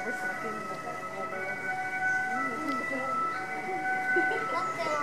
待って。